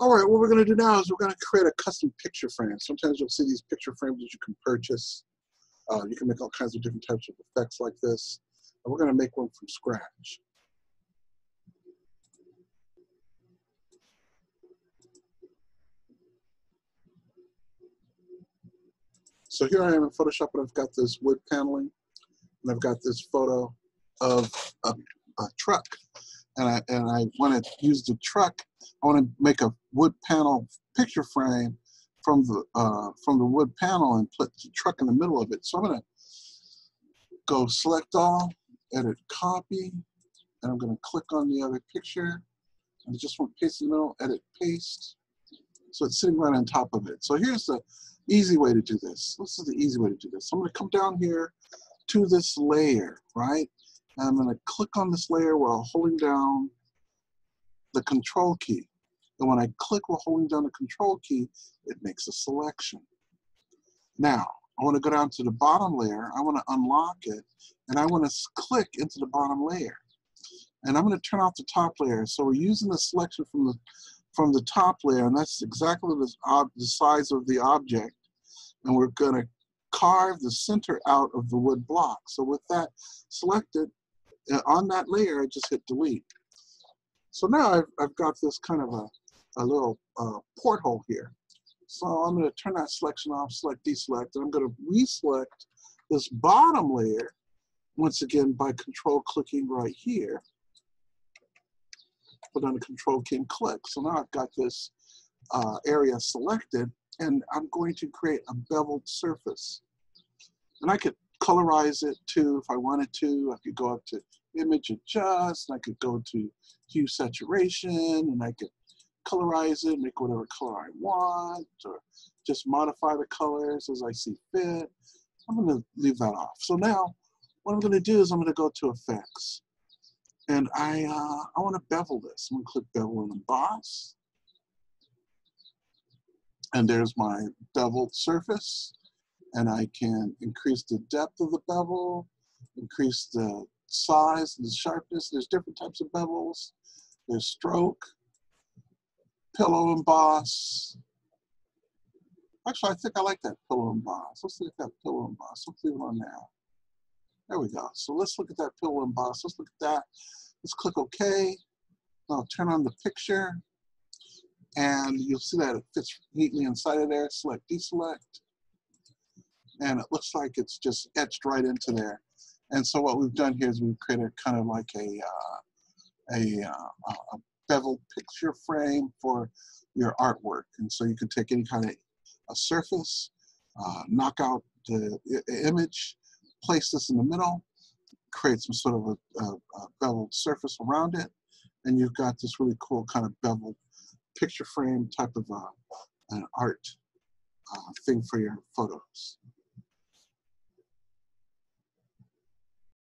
All right, what we're gonna do now is we're gonna create a custom picture frame. Sometimes you'll see these picture frames that you can purchase. Uh, you can make all kinds of different types of effects like this. And we're gonna make one from scratch. So here I am in Photoshop and I've got this wood paneling and I've got this photo of a, a truck and I, and I want to use the truck. I want to make a wood panel picture frame from the uh, from the wood panel and put the truck in the middle of it. So I'm going to go select all, edit copy, and I'm going to click on the other picture. I just want to paste in the middle, edit paste. So it's sitting right on top of it. So here's the easy way to do this. This is the easy way to do this. So I'm going to come down here to this layer, right? And I'm going to click on this layer while holding down the control key. And when I click while holding down the control key, it makes a selection. Now, I want to go down to the bottom layer. I want to unlock it, and I want to click into the bottom layer. And I'm going to turn off the top layer. So we're using the selection from the from the top layer, and that's exactly the, the size of the object. And we're going to carve the center out of the wood block. So with that selected, uh, on that layer, I just hit delete. So now I've, I've got this kind of a, a little uh, porthole here. So I'm going to turn that selection off, select deselect, and I'm going to reselect this bottom layer, once again by control clicking right here. Put on the control key and click. So now I've got this uh, area selected, and I'm going to create a beveled surface. And I could colorize it too if I wanted to. I could go up to image adjust, and I could go to hue saturation, and I could colorize it, make whatever color I want, or just modify the colors as I see fit. I'm gonna leave that off. So now, what I'm gonna do is I'm gonna go to effects. And I, uh, I wanna bevel this. I'm gonna click bevel and emboss. And there's my beveled surface. And I can increase the depth of the bevel, increase the size and the sharpness. There's different types of bevels. There's stroke, pillow emboss. Actually, I think I like that pillow emboss. Let's look at that pillow emboss. Let's leave it on now. There we go. So let's look at that pillow emboss. Let's look at that. Let's click OK. Now turn on the picture. And you'll see that it fits neatly inside of there. Select deselect. And it looks like it's just etched right into there. And so what we've done here is we've created kind of like a, uh, a, uh, a beveled picture frame for your artwork. And so you can take any kind of a surface, uh, knock out the image, place this in the middle, create some sort of a, a, a, beveled surface around it, and you've got this really cool kind of beveled picture frame type of uh, an art uh, thing for your photos.